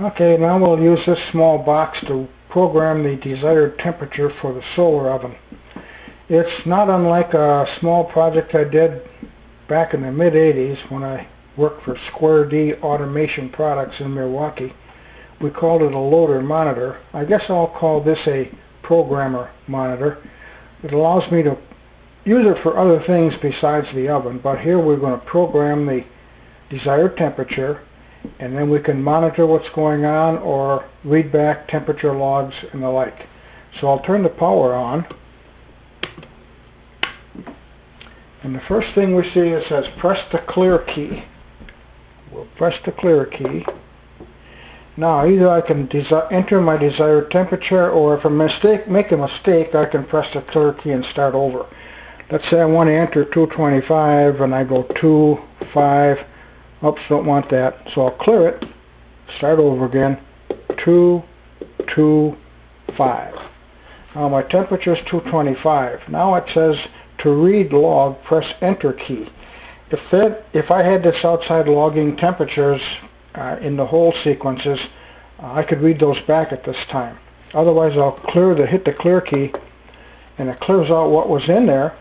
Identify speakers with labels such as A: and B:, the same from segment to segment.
A: Okay, now we'll use this small box to program the desired temperature for the solar oven. It's not unlike a small project I did back in the mid-80s when I worked for Square D Automation Products in Milwaukee. We called it a loader monitor. I guess I'll call this a programmer monitor. It allows me to use it for other things besides the oven, but here we're going to program the desired temperature and then we can monitor what's going on or read back temperature logs and the like. So I'll turn the power on. And the first thing we see is says press the clear key. We'll press the clear key. Now either I can enter my desired temperature or if I mistake, make a mistake I can press the clear key and start over. Let's say I want to enter 225 and I go 2, 5, Oops, don't want that. So I'll clear it, start over again, 2, 2, 5. Now my temperature is 225. Now it says to read log, press enter key. If, that, if I had this outside logging temperatures uh, in the whole sequences, uh, I could read those back at this time. Otherwise I'll clear the, hit the clear key and it clears out what was in there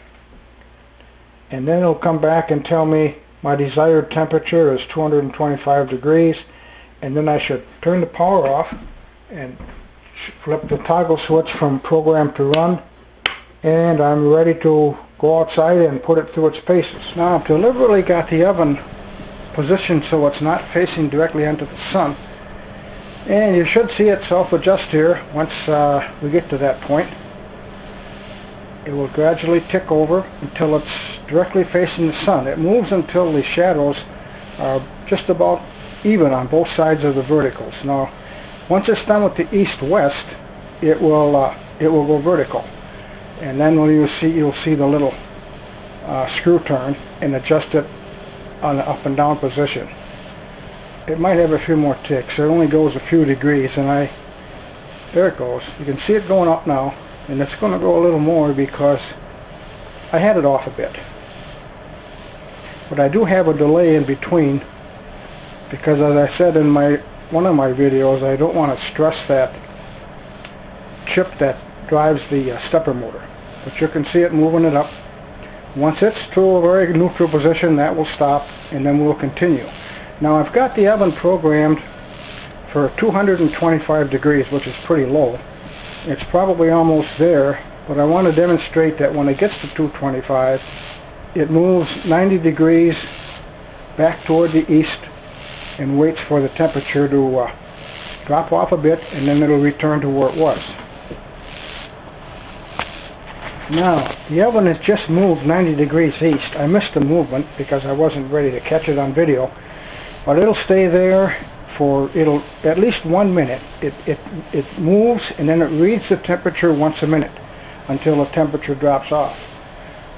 A: and then it'll come back and tell me my desired temperature is 225 degrees and then I should turn the power off and flip the toggle switch from program to run and I'm ready to go outside and put it through its paces. Now I've deliberately got the oven positioned so it's not facing directly into the sun and you should see it self-adjust here once uh, we get to that point. It will gradually tick over until it's directly facing the sun. It moves until the shadows are just about even on both sides of the verticals. Now, once it's done with the east-west, it will uh, it will go vertical, and then when you see you'll see the little uh, screw turn and adjust it on the up and down position. It might have a few more ticks. It only goes a few degrees, and I there it goes. You can see it going up now, and it's going to go a little more because I had it off a bit. But I do have a delay in between because as I said in my one of my videos, I don't want to stress that chip that drives the uh, stepper motor. But you can see it moving it up. Once it's to a very neutral position, that will stop, and then we'll continue. Now I've got the oven programmed for 225 degrees, which is pretty low. It's probably almost there, but I want to demonstrate that when it gets to 225, it moves 90 degrees back toward the east and waits for the temperature to uh, drop off a bit and then it'll return to where it was. Now, the oven has just moved 90 degrees east. I missed the movement because I wasn't ready to catch it on video, but it'll stay there for it'll at least one minute. It it it moves and then it reads the temperature once a minute until the temperature drops off.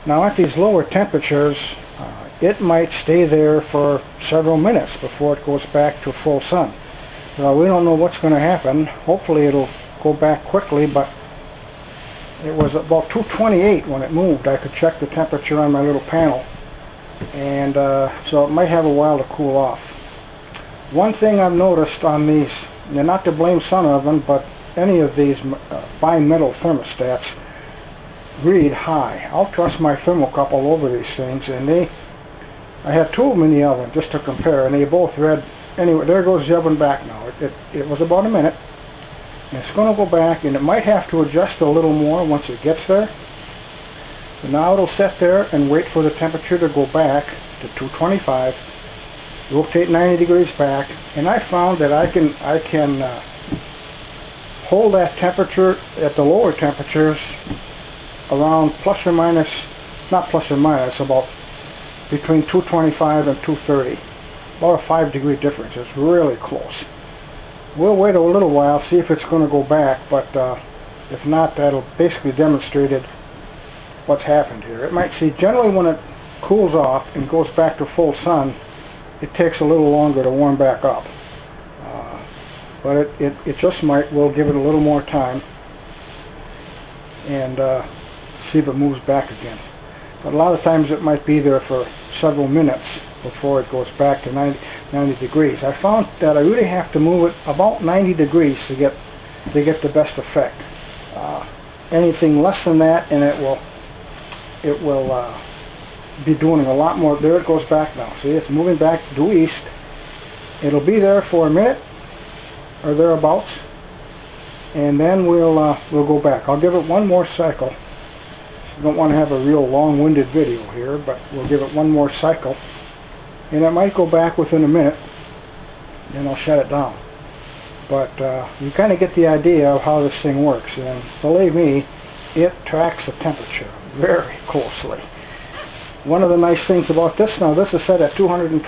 A: Now at these lower temperatures, uh, it might stay there for several minutes before it goes back to full sun. We don't know what's going to happen. Hopefully it'll go back quickly, but it was about 228 when it moved. I could check the temperature on my little panel. And uh, so it might have a while to cool off. One thing I've noticed on these, and not to blame Sun Oven, but any of these uh, fine metal thermostats, read high. I'll trust my thermocouple over these things, and they, I had two of them in the oven just to compare, and they both read, anyway, there goes the oven back now. It, it, it was about a minute, and it's going to go back, and it might have to adjust a little more once it gets there. So now it'll sit there and wait for the temperature to go back to 225, rotate 90 degrees back, and I found that I can, I can uh, hold that temperature at the lower temperatures around plus or minus, not plus or minus, about between 225 and 230. About a 5 degree difference. It's really close. We'll wait a little while, see if it's going to go back, but uh, if not, that'll basically demonstrate it, what's happened here. It might see, generally when it cools off and goes back to full sun, it takes a little longer to warm back up. Uh, but it, it, it just might, we'll give it a little more time. And uh, see if it moves back again. But a lot of times it might be there for several minutes before it goes back to 90. 90 degrees. I found that I really have to move it about 90 degrees to get to get the best effect. Uh, anything less than that, and it will it will uh, be doing a lot more. There it goes back now. See, it's moving back due east. It'll be there for a minute or thereabouts, and then we'll uh, we'll go back. I'll give it one more cycle. Don't want to have a real long-winded video here, but we'll give it one more cycle, and it might go back within a minute, and I'll shut it down. But uh, you kind of get the idea of how this thing works, and believe me, it tracks the temperature very closely. One of the nice things about this now, this is set at 225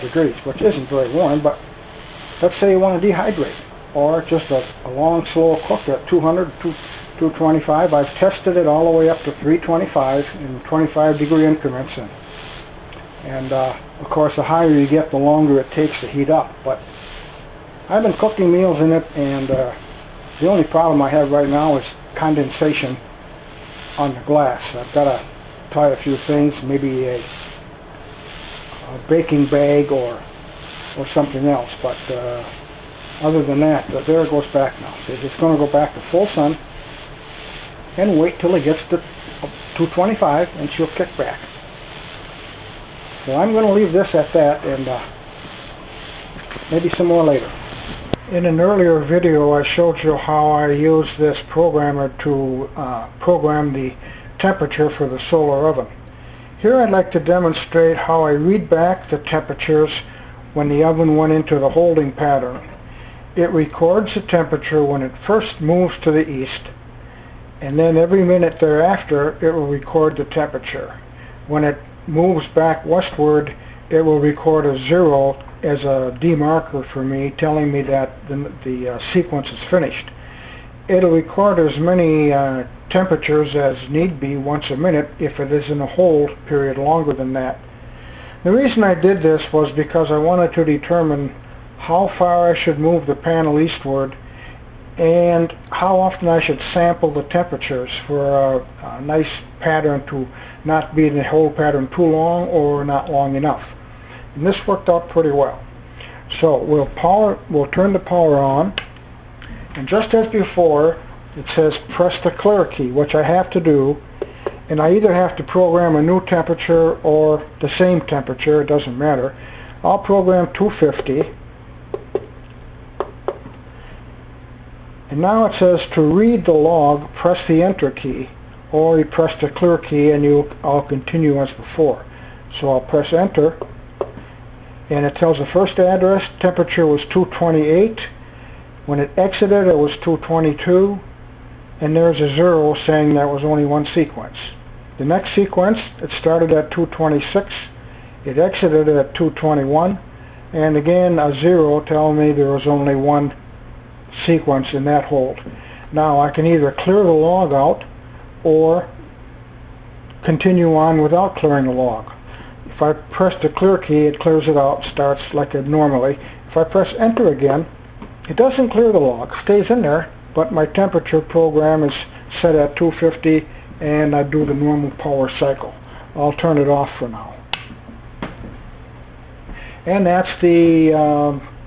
A: degrees, which isn't very warm, but let's say you want to dehydrate, or just a, a long, slow cook at 200, 225. I've tested it all the way up to 325 in 25 degree increments, and, and uh, of course, the higher you get, the longer it takes to heat up. But I've been cooking meals in it, and uh, the only problem I have right now is condensation on the glass. I've got to tie a few things, maybe a, a baking bag or or something else. But uh, other than that, there it goes back now. It's going to go back to full sun and wait till it gets to 225 and she'll kick back. So I'm going to leave this at that and uh, maybe some more later. In an earlier video I showed you how I use this programmer to uh, program the temperature for the solar oven. Here I'd like to demonstrate how I read back the temperatures when the oven went into the holding pattern. It records the temperature when it first moves to the east and then every minute thereafter it will record the temperature. When it moves back westward, it will record a zero as a demarker for me, telling me that the, the uh, sequence is finished. It'll record as many uh, temperatures as need be once a minute if it is in a hold period longer than that. The reason I did this was because I wanted to determine how far I should move the panel eastward and how often I should sample the temperatures for a, a nice pattern to not be in the whole pattern too long or not long enough. And this worked out pretty well. So we'll power, we'll turn the power on, and just as before, it says press the clear key, which I have to do, and I either have to program a new temperature or the same temperature, it doesn't matter. I'll program 250 And now it says to read the log, press the enter key, or you press the clear key and you I'll continue as before. So I'll press enter, and it tells the first address, temperature was 228. When it exited, it was 222, and there's a zero saying that was only one sequence. The next sequence, it started at 226, it exited at 221, and again a zero telling me there was only one sequence in that hold. Now I can either clear the log out or continue on without clearing the log. If I press the clear key, it clears it out, starts like it normally. If I press enter again, it doesn't clear the log, stays in there, but my temperature program is set at 250 and I do the normal power cycle. I'll turn it off for now. And that's the um,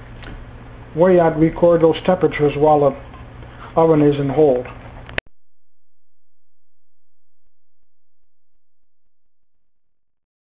A: way I'd record those temperatures while the oven is in hold.